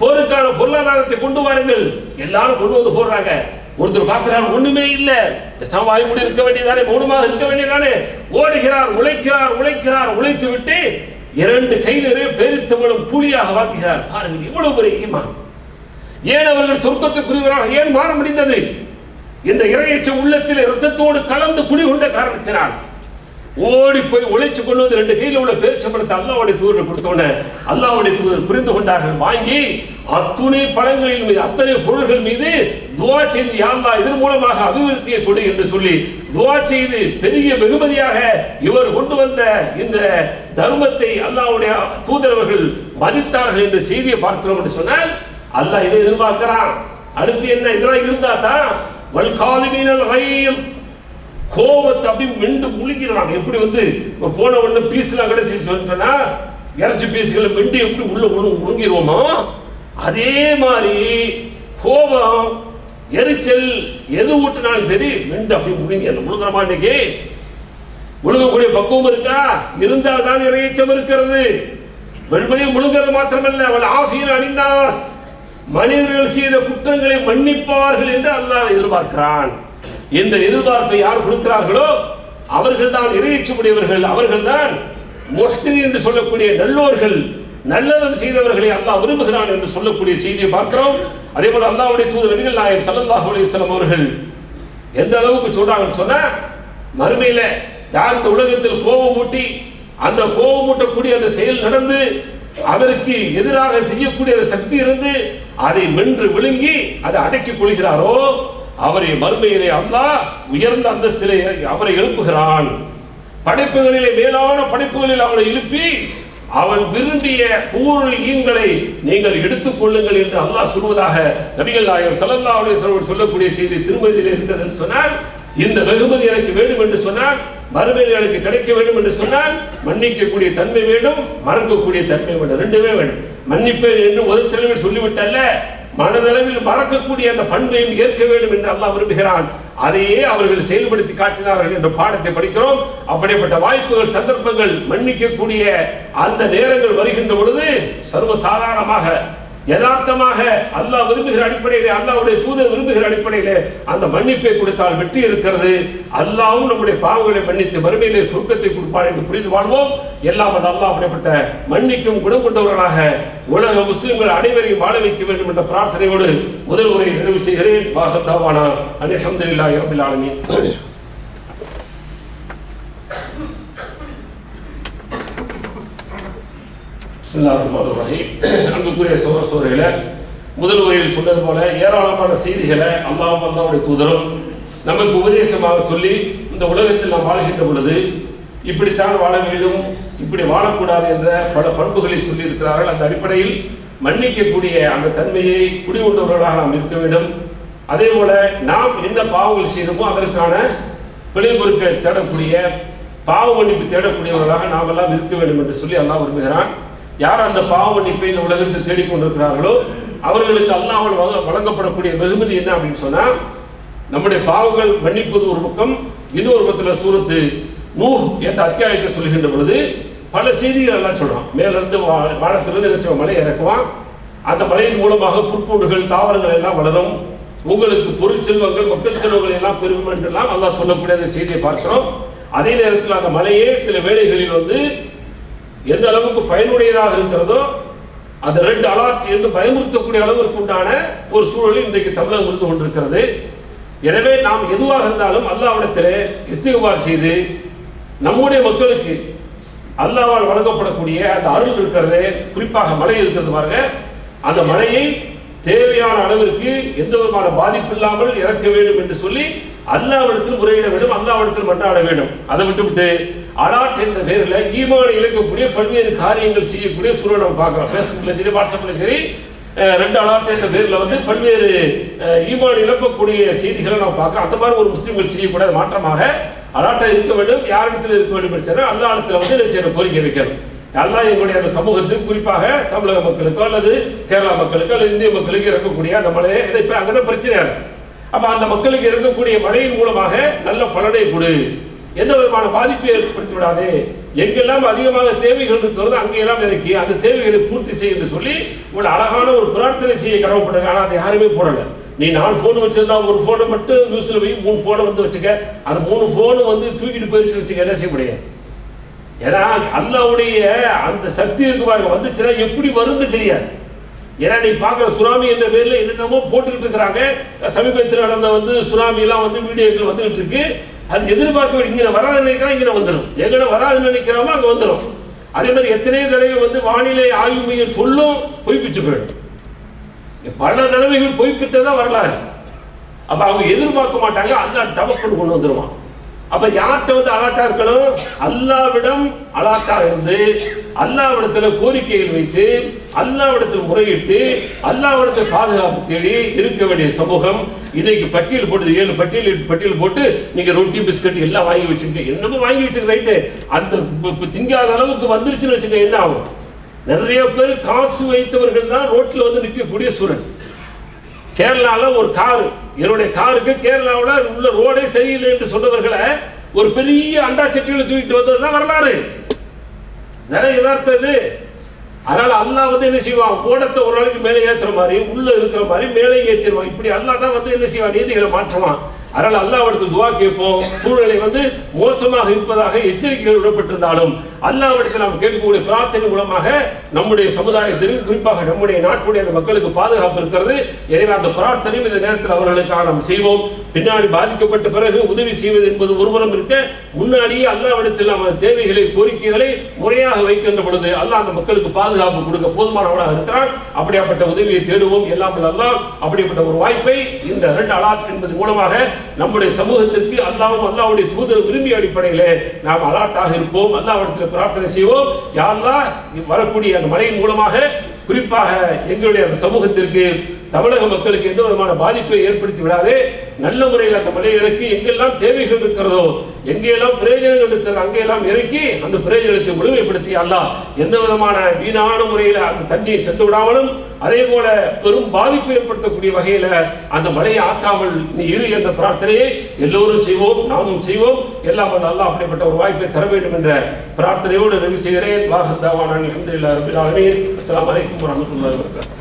போருக்கான பொருளாதாரத்தை கொண்டு வாருங்கள். எல்லாரும் கொண்டு வந்து போடுறாங்க. ஒருத்தர் பார்க்கிறார் ஒண்ணுமே இல்ல. பேசாம வாய் மூடி இருக்க வேண்டியதானே மௌனமாக இருக்க வேண்டியதானே. ஓடுகிறார் உழைக்கிறார் உழைக்கிறார் உழைத்து விட்டு இரண்டு கை நிறைய பேரித்தவளும் கூலியாக வாக்குகிறார் பாருங்கள் இவ்வளவு பெரிய ஈமான். ஏன் அவர்கள் சொர்க்கத்துக்குரியவராக ஏன் மாற முடிந்தது? இந்த இரையற்ற உள்ளத்தில் இரத்தத்தோடு கலந்து குடிகொண்ட காரணத்தினால். ஓடி போய் ஒழிச்சு கொண்டு வந்து ரெண்டு கையில் உள்ள பேச்சப்படத்தை அல்லாவுடைய தூதர் கொடுத்தோன்னே அல்லாவுடைய தூதர் புரிந்து கொண்டார்கள். வாங்கி அத்துணை பழங்களின் மீது அத்தனை பொருள்கள் மீது துவா செய்து யாழ்லா இதன் மூலமாக அபிவிருத்தியை கொடு என்று சொல்லி துவா செய்து பெரிய வெகுமதியாக இவர் கொண்டு வந்த இந்த தர்மத்தை அல்லாவுடைய தூதரவர்கள் மதித்தார்கள் என்ற செய்தியை பார்க்கிறோம் என்று சொன்னால் அல்லாஹ் இதை எதிர்பார்க்கிறான். அடுத்து என்ன இதெல்லாம் இருந்தா தான் வல்காலிமீனல் கையில் கோபத்தை அப்படி மெண்டு முழுங்கிறாங்க எப்படி வந்து போன உடனே பீஸ்லாம் கிடைச்சி சொன்னா இறைச்சி பீஸ்களை மெண்டு எப்படி உள்ள முழு முழுங்கிடுவோமோ அதே மாதிரி கோபம் எரிச்சல் எது ஊட்டினாலும் சரி மெண்டு அப்படி முழுங்கி அந்த முழுங்குற மாட்டேக்கு முழுங்கக்கூடிய பக்குவம் இருக்கா? இருந்தால் தான் இறையச்சம் இருக்கிறது. வெண்மையை முழுங்கிறது மாத்திரமல்ல. அவள் ஆஃபியர் அணிந்தாஸ். மனிதர்கள் செய்த குற்றங்களை மன்னிப்பார்கள் என்று அல்லாஹ் எதிர்பார்க்கிறான். இந்த எதிர்பார்ப்பை யார் கொடுக்கிறார்களோ அவர்கள் தான் இறையற்றக்கூடியவர்கள் அவர்கள் தான் முஹ்சின் என்று சொல்லக்கூடிய நல்லோர்கள் நல்லதம் செய்தவர்களை அல்லாஹ் விரும்புகிறான் என்று சொல்லக்கூடிய செய்தியை பார்க்கிறோம். அதே போல அல்லாவுடைய தூது நபிகள் நாயகம் ஸல்லல்லாஹு அலிஸ்லாம் அவர்கள் எந்த அளவுக்கு சொல்றாங்கன்னு சொன்னா மறுமையில யார் இந்த உலகத்தில் கோபம் ஊட்டி அந்த கோபம் ஊட்டக்கூடிய அந்த செயல் நடந்து அதற்கு எதிராக செய்யக்கூடிய சக்தி இருந்து அதை மென்று விழுங்கி அதை அடக்கிக் கொள்கிறாரோ அவரை மறுமையிலே அல்லா உயர்ந்த அந்த அந்தஸ்திலே அவரை எழுப்புகிறான். படைப்புகளிலே மேலான படைப்புகளில் அவனை எழுப்பி அவன் விரும்பிய ஊருள் ஈங்களை நீங்கள் எடுத்துக் கொள்ளுங்கள் என்று அல்லாஹ் சொல்வதாக நபிகள் நாயகம் ஸல்லல்லாஹு அலுவலர் சொல்லக்கூடிய செய்தி திருமதியில் இருந்ததுன்னு சொன்னால் இந்த வெகுமதி எனக்கு வேண்டும் என்று சொன்னால் மறுமையில் எனக்கு கிடைக்க வேண்டும் என்று சொன்னால் மன்னிக்கக்கூடிய தன்மை வேண்டும் மறக்கக்கூடிய தன்மை வேண்டும். ரெண்டுமே வேண்டும். மன்னிப்பேன் என்று முதல் தலைவர் சொல்லிவிட்டல்ல மனதளவில் மறக்கக்கூடிய அந்த பண்பையும் ஏற்க வேண்டும் என்று அல்லாஹ் விரும்புகிறான். அதையே அவர்கள் செயல்படுத்தி காட்டினார்கள் என்ற பாடத்தை படிக்கிறோம். அப்படிப்பட்ட வாய்ப்புகள் சந்தர்ப்பங்கள் மன்னிக்கக்கூடிய அந்த நேரங்கள் வருகின்ற பொழுது சர்வசாதாரணமாக யதார்த்தமாக அல்லாஹ் விரும்புகிற அடிப்படையிலே அல்லாவுடைய தூதர் விரும்புகிற அடிப்படையிலே அந்த மன்னிப்பை கொடுத்தால் வெற்றி இருக்கிறது. அல்லாவும் நம்முடைய பாவங்களை மன்னித்து மறுமையிலே சுருக்கத்தை கொடுப்பார் என்று புரிந்து வாழ்வோம். எல்லாம் அந்த அல்லாஹ் அப்படிப்பட்ட மன்னிக்கும் குணம் கொண்டவர்களாக உலக முஸ்லிம்கள் அனைவரையும் வாழ வைக்க வேண்டும் என்ற பிரார்த்தனையோடு முதல் உரையை நிறைவு செய்கிறேன். வாகத்தாவானா அல்ஹம்துலில்லாஹி ரப்பில் ஆலமின். அன்புக்குரிய சோர சோரையில் முதல் உரையில் சொன்னது போல ஏராளமான செய்திகளை அல்லாஹ் அல்லாவுடைய தூதரும் நமக்கு உபதேசமாக சொல்லி இந்த உலகத்தில் நாம் வாழ்கின்ற பொழுது இப்படித்தான் வாழ வேண்டும் இப்படி வாழக்கூடாது என்ற பல பண்புகளை சொல்லியிருக்கிறார்கள். அந்த அடிப்படையில் மன்னிக்கக்கூடிய அந்த தன்மையை குடிகொண்டவர்களாக நாம் இருக்க வேண்டும். அதே போல நாம் என்ன பாவங்கள் செய்தோமோ அதற்கான பிழை பொறுக்க தேடக்கூடிய பாவ மன்னிப்பு தேடக்கூடியவர்களாக நாம் எல்லாம் இருக்க வேண்டும் என்று சொல்லி அல்லாஹ் விரும்புகிறான். யார் அந்த பாவ மன்னிப்பை இந்த உலகத்தில் தேடிக்கொண்டிருக்கிறார்களோ அவர்களுக்கு அல்லாமல் வழங்க- வழங்கப்படக்கூடிய வெகுமதி என்ன அப்படின்னு சொன்னா நம்முடைய பாவங்கள் மன்னிப்பது ஒரு பக்கம் இன்னொரு பக்கத்தில் சூரத்து நூஹ் என்ற அத்தியாயத்தை சொல்லுகின்ற பொழுது பல செய்திகள் எல்லாம் சொல்றான். மேலிருந்து வானத்திலிருந்து என்ன செய்வான்? மலை இறக்குவான். அந்த மலையின் மூலமாக புற்பூண்டுகள் தாவரங்கள் எல்லாம் வளரும். உங்களுக்கு பொருட்செல்வங்கள் மக்கள் செல்வங்கள் எல்லாம் பெருகும் என்றெல்லாம் நல்லா சொல்லக்கூடிய அந்த செய்தியை பார்க்கிறோம். அதே நேரத்தில் அந்த மலையே சில வேளைகளில் வந்து எந்த அளவுக்கு பயனுடையதாக இருக்கிறதோ அந்த ரெட் அலர்ட் என்று பயமுறுத்தக்கூடிய அளவிற்கு உண்டான ஒரு சூழலில் இன்றைக்கு தமிழகம் இருந்து கொண்டிருக்கிறது. எனவே நாம் எதுவாக இருந்தாலும் அல்லாவிடத்திலே இஸ்திகுபார் செய்து நம்முடைய மக்களுக்கு அல்லாவால் வழங்கப்படக்கூடிய அந்த அருள் இருக்கிறது. குறிப்பாக மழை இருக்கிறது பாருங்க. அந்த மழையை தேவையான அளவிற்கு எந்த விதமான பாதிப்பு இல்லாமல் இறக்க வேண்டும் என்று சொல்லி அல்லாவிடத்தில் முறையிட வேண்டும். அல்லாவிடத்தில் மன்றாட வேண்டும். அதை விட்டுவிட்டு அலாட் என்ற பேரில் ஈமானை இழக்கக்கூடிய பல்வேறு காரியங்கள் செய்யக்கூடிய சூழல் நம்ம பார்க்கலாம். ஃபேஸ்புக்ல சரி வாட்ஸ்அப்ல சரி ரெண்டு அலாட் என்ற பேரில் வந்து பல்வேறு ஈமான் இழப்பக்கூடிய செய்திகளை நம்ம பார்க்கலாம். அந்த மாதிரி ஒரு முஸ்லீம்கள் செய்யக்கூடாது மாற்றமாக அலாட்டாக இருக்க வேண்டும். யாரிடத்தில் இருக்க வேண்டும் என்று அந்த அல்லா இடத்துல வந்து என்ன செய்யணும் கோரிக்கை வைக்கணும். அல்லா எங்களுடைய அந்த சமூகத்துக்கு குறிப்பாக தமிழக மக்களுக்கோ அல்லது கேரளா மக்களுக்கோ அல்லது இந்திய மக்களுக்கு இருக்கக்கூடிய அந்த மழையை இப்போ அங்கதான் பிரச்சனையாக இருக்கு. அப்போ அந்த மக்களுக்கு இருக்கக்கூடிய மழையின் மூலமாக நல்ல பலனை கொடு. எந்த விதமான பாதிப்பை ஏற்படுத்தி விடாதே எங்கெல்லாம் அதிகமாக தேவைகள் இருக்கிறதோ அங்கெல்லாம் இறக்கி அந்த தேவைகளை பூர்த்தி செய்ய என்று சொல்லி ஒரு அழகான ஒரு பிரார்த்தனை செய்ய கடமைப்படுங்க ஆனால் அதை யாருமே போடல. நீ நாலு ஃபோன் வச்சிருந்தா ஒரு ஃபோனை மட்டும் நியூஸில் போய் மூணு ஃபோனை வந்து வச்சுக்க. அந்த மூணு ஃபோனு வந்து தூக்கிட்டு போயிடுச்சு வச்சுக்க என்ன செய்ய முடியாது ஏன்னா அல்லாவுடைய அந்த சக்தி இருக்கு பாருங்க வந்துச்சுன்னா எப்படி வரும்னு தெரியாது. ஏன்னா நீ பார்க்குற சுனாமி என்ற பேரில் என்னென்னமோ போட்டுக்கிட்டு இருக்கிறாங்க. சமீபத்தில் நடந்த வந்து சுனாமி எல்லாம் வந்து வீடியோக்கள் வந்துகிட்டு இருக்கு. அது எதிர்பார்க்க இங்கே வராது நினைக்கிறோம் இங்கே வந்துடும் எங்கட வராதுன்னு நினைக்கிறோமோ அங்கே வந்துடும் அதே மாதிரி எத்தனையோ தடவை வந்து வானிலை ஆய்வு மையம் சொல்லும் பொய்ப்பிச்சு போயிடும். பல தடவைகள் பொய்ப்பித்ததான் வரலாறு. அப்ப அவங்க எதிர்பார்க்க மாட்டாங்க அல்லாஹ் டபக்குன்னு கொண்டு வந்துருவான். அப்ப யார்கிட்ட வந்து அலாட்டா இருக்கணும்? அல்லாவிடம் அலாட்டா இருந்து அல்லாவிடத்துல கோரிக்கைகள் வைத்து அல்லாவிடத்தில் முறையிட்டு அல்லாவிடத்தில் பாதுகாப்பு தேடி இருக்க வேண்டிய சமூகம் இன்னைக்கு பட்டியல் போட்டு ஏழு பட்டியல் பட்டியல் போட்டு நீங்க ரொட்டி பிஸ்கட் எல்லாம் வாங்கி வச்சிருக்கீங்க என்னமோ வாங்கி வச்சிருக்க ரைட்டு அந்த திங்காத அளவுக்கு வந்துருச்சுன்னு வச்சுக்க என்ன ஆகும்? நிறைய பேர் காசு வைத்தவர்கள் தான் ரோட்ல வந்து நிற்கக்கூடிய சூழல். கேரளால ஒரு காரு என்னுடைய காருக்கு கேரளாவில் உள்ள ரோடே சரியில்லை என்று சொன்னவர்களை ஒரு பெரிய அண்டா சட்டியில் தூக்கிட்டு வந்தது தான் வரலாறு. நிறைய யதார்த்தம் இது. அதனால அல்லாஹ் வந்து என்ன செய்வான்? ஓடத்தை ஒரு நாளைக்கு மேலே ஏற்றுற மாதிரி உள்ள இருக்கிற மாதிரி மேலே ஏற்றிடுவான் இப்படி அல்லாஹ் தான் வந்து என்ன செய்வான்? நீதிகளை மாற்றுவான். அதனால அல்லாஹ்விடத்தில் துவா கேட்போம். சூழ்நிலை வந்து மோசமாக இருப்பதாக எச்சரிக்கைகள் விடப்பட்டிருந்தாலும் அல்லாஹ்விடத்தில் நாம் கேட்கக்கூடிய பிரார்த்தனை மூலமாக நம்முடைய சமுதாயத்திற்கு குறிப்பாக நம்முடைய நாட்டுடைய அந்த மக்களுக்கு பாதுகாப்பு இருக்கிறது. எனவே அந்த பிரார்த்தனையும் இந்த நேரத்தில் அவர்களுக்காக நாம் செய்வோம். பின்னாடி பாதிக்கப்பட்ட பிறகு உதவி செய்வது என்பது ஒருபுறம் இருக்க முன்னாடியே அல்லாவிடத்தில் நம்ம தேவைகளை கோரிக்கைகளை முறையாக வைக்கின்ற பொழுது அல்லாஹ் அந்த மக்களுக்கு பாதுகாப்பு கொடுக்க போதுமானவனாக இருக்கிறான். அப்படியாப்பட்ட உதவியை தேடுவோம். எல்லாம் வல்ல அப்படிப்பட்ட ஒரு வாய்ப்பை இந்த ரெண்டு அலாத் என்பது மூலமாக நம்முடைய சமூகத்திற்கு அல்லாவும் அல்லாவுடைய தூதர் விரும்பிய அடிப்படையிலே நாம் அலாட்டாக இருப்போம். அல்லாவிடத்தில் பிரார்த்தனை செய்வோம். யாரெல்லாம் வரக்கூடிய அந்த மழையின் மூலமாக குறிப்பாக எங்களுடைய அந்த சமூகத்திற்கு தமிழக மக்களுக்கு எந்த விதமான பாதிப்பை ஏற்படுத்தி விடாதே. நல்ல முறையில் அந்த மலைகளுக்கு எங்கெல்லாம் தேவைகள் இருக்கிறதோ எங்கெல்லாம் பிரயோஜனங்கள் இருக்கிறதோ அங்கெல்லாம் இறக்கி அந்த பிரயோஜனத்தை முழுமைப்படுத்தி அல்ல எந்த விதமான வீணான முறையில் அந்த தண்ணியை சென்று விடாமலும் அதே போல பெரும் பாதிப்பு ஏற்படுத்தக்கூடிய வகையில அந்த மழையை ஆக்காமல் நீ இரு என்ற பிரார்த்தனையை எல்லோரும் செய்வோம் நாமும் செய்வோம். எல்லாம் வல்ல அப்படிப்பட்ட ஒரு வாய்ப்பை தர வேண்டும் என்ற பிரார்த்தனையோடு நிறைவு செய்கிறேன். வாஹத்தாவான அலமதுல்லா ரபில் ஆலமீன். அஸ்ஸலாமு அலைக்கும் வபரகாத்துஹு.